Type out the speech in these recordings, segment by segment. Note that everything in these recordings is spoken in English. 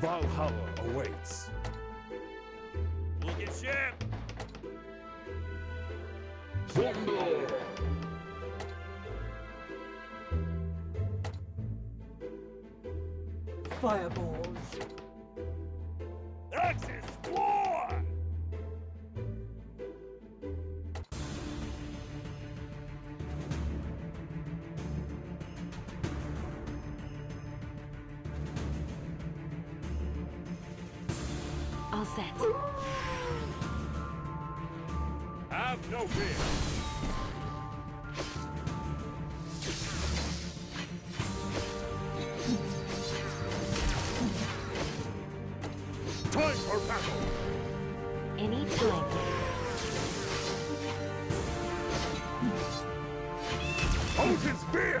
Valhalla awaits. We'll get ship! Thunder! Fireballs. Axis, All set. Have no fear! Time for battle! Anytime. Odin's spear!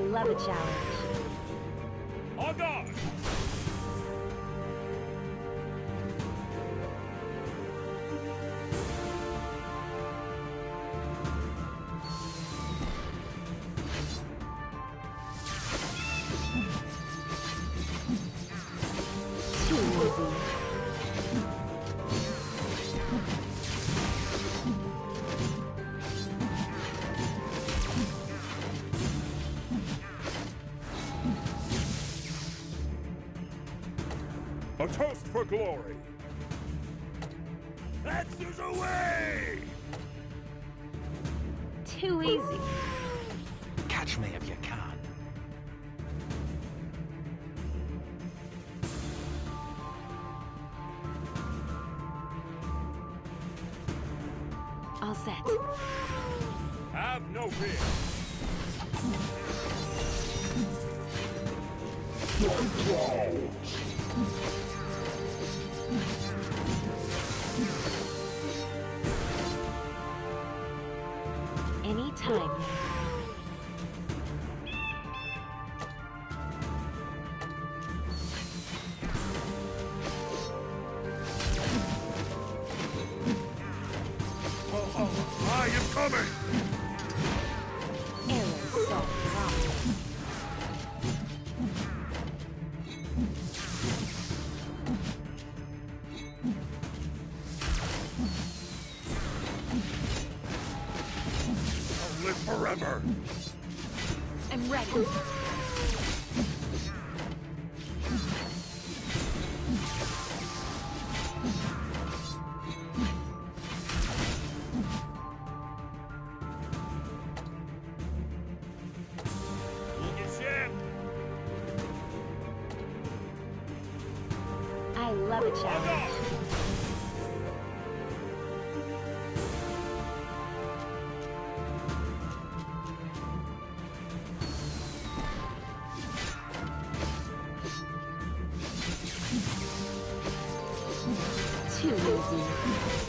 love a challenge. On guard! A toast for glory! Axes away! Too easy. Catch me if you can. All set. Have no fear! White clouds! Anytime. Oh, oh, I am coming! Live forever! I'm ready. I love a challenge. Too easy.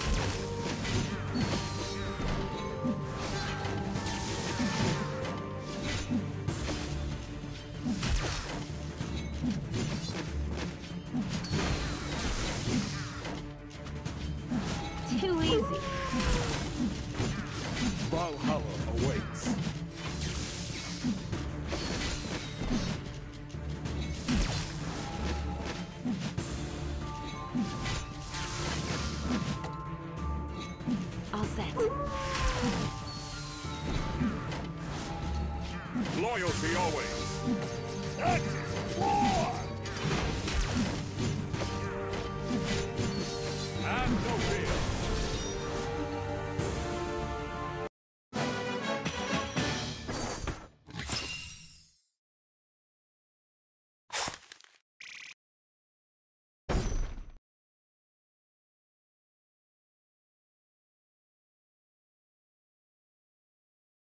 Loyalty always!